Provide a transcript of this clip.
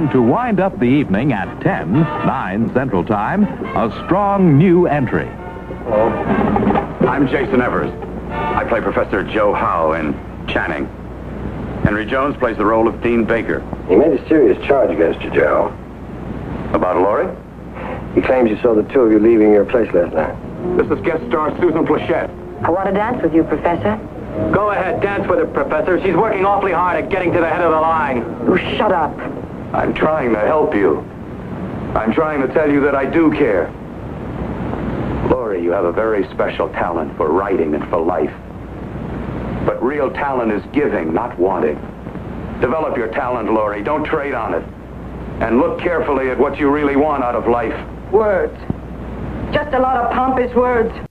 And to wind up the evening at 10, 9 Central Time, a strong new entry. Hello. I'm Jason Evers. I play Professor Joe Howe in Channing. Henry Jones plays the role of Dean Baker. He made a serious charge against you, Joe. About Laurie? He claims you saw the two of you leaving your place last night. This is guest star Suzanne Pleshette. I want to dance with you, Professor. Go ahead, dance with her, Professor. She's working awfully hard at getting to the head of the line. Oh, shut up. I'm trying to help you. I'm trying to tell you that I do care. Laurie, you have a very special talent for writing and for life. But real talent is giving, not wanting. Develop your talent, Laurie. Don't trade on it. And look carefully at what you really want out of life. Words. Just a lot of pompous words.